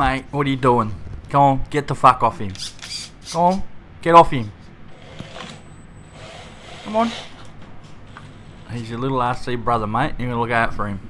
Mate, what are you doing? Come on, get the fuck off him. Come on, get off him. Come on. He's your little RC brother, mate. You're going to look out for him.